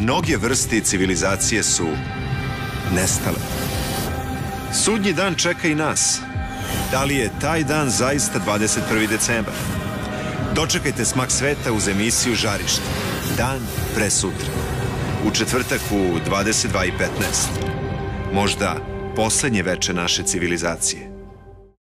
mnoge vrste civilizacije su nestale. Sudnji dan čeka i nas. Da li je taj dan zaista 21. decembar? Dočekajte smak sveta uz emisiju Žarište. Dan pre sutra. U četvrtak u 22.15. Možda poslednje veče naše civilizacije.